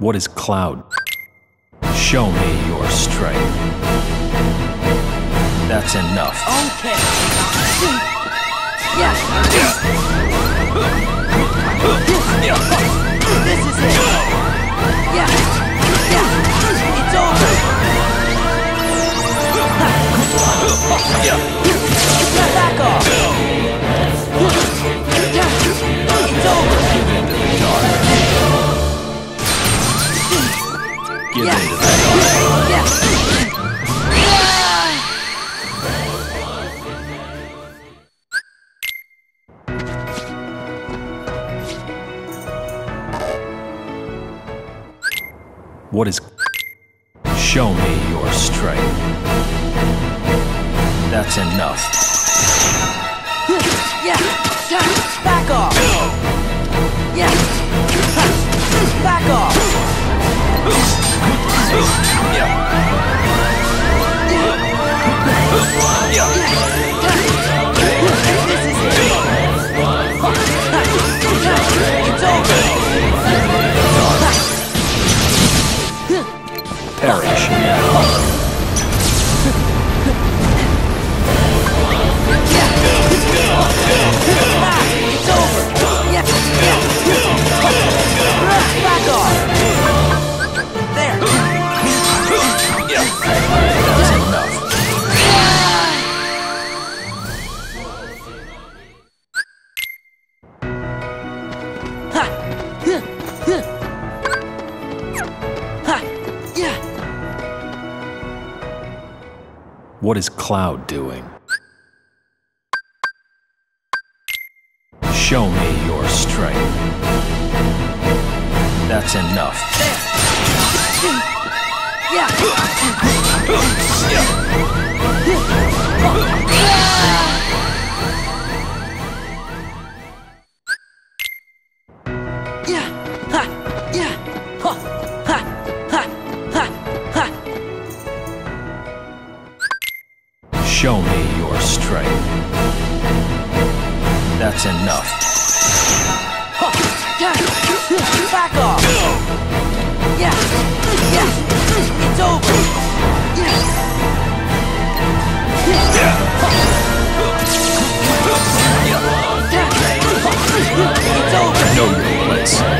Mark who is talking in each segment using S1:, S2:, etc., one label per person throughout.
S1: What is Cloud? Show me your strength. That's enough.
S2: Okay. Yeah. This is it. Yeah. Yeah. It's over.
S1: Give
S2: Yeah.
S1: in to that.
S2: Yeah.
S1: What is Show me your strength. That's enough.
S2: Yeah. やろう
S1: What is Cloud doing? Show me your strength. That's enough.
S2: Yeah.
S1: That's enough.
S2: Back off. Yeah. Yeah. It's over. Yeah. It's over.
S1: Know your place.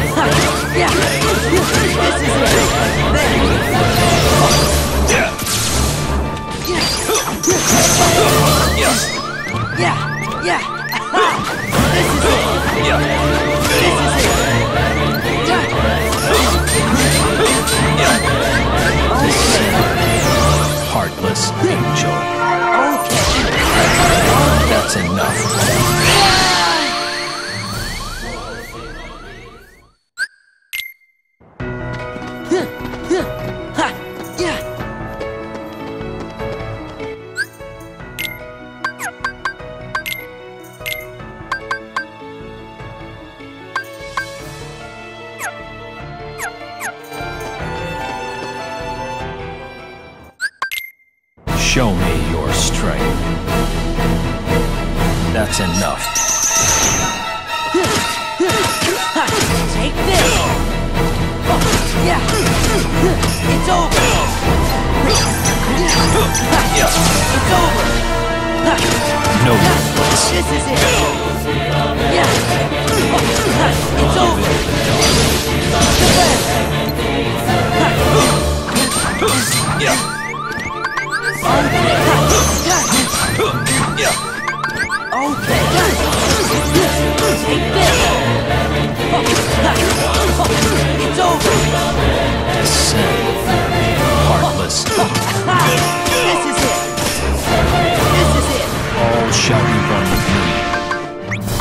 S1: Heartless Show me your strength. That's enough.
S2: Take this. Yeah. It's over. It's over. Ha.
S1: Know your place.
S2: This is it. Yeah. It's over. Okay. Take this.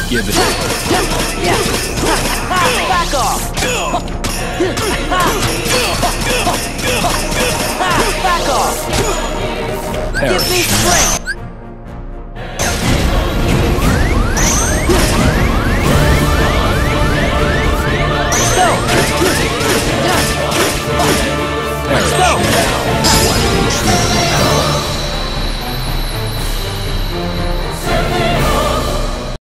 S1: Give it.
S2: Yeah. Back off. Off. Give me
S1: Perish.
S2: strength.